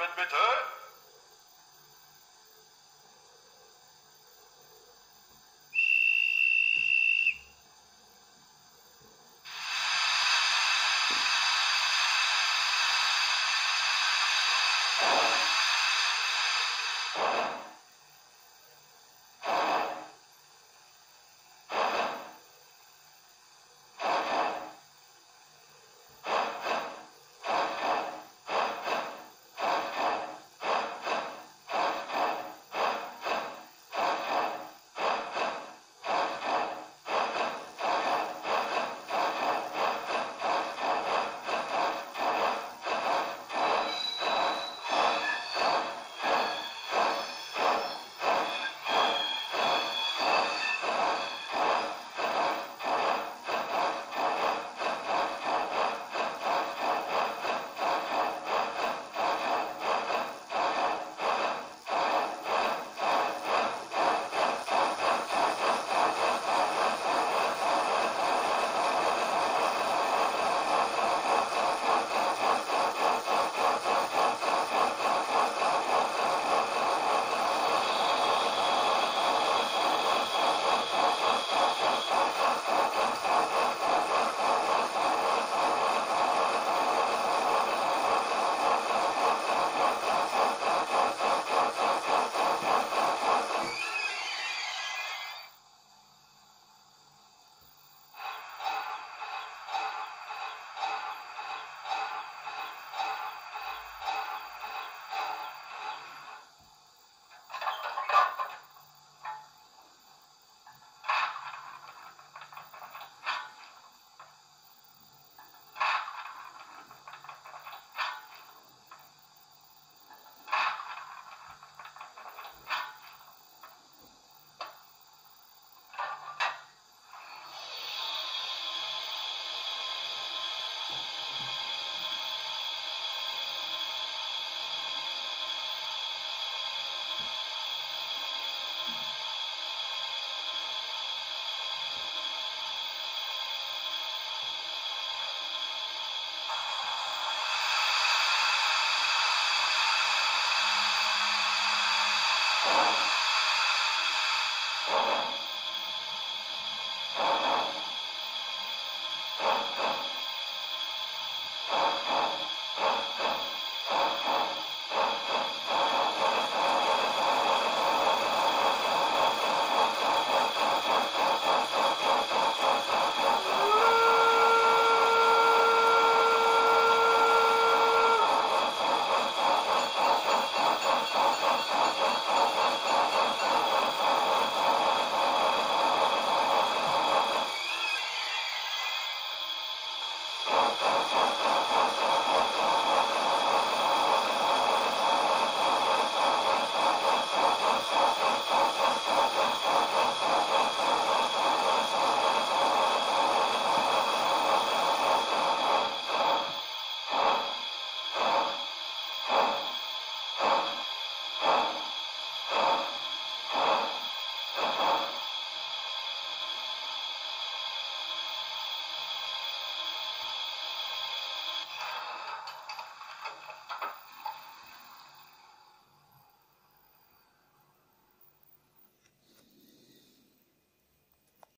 Stimmen bitte. you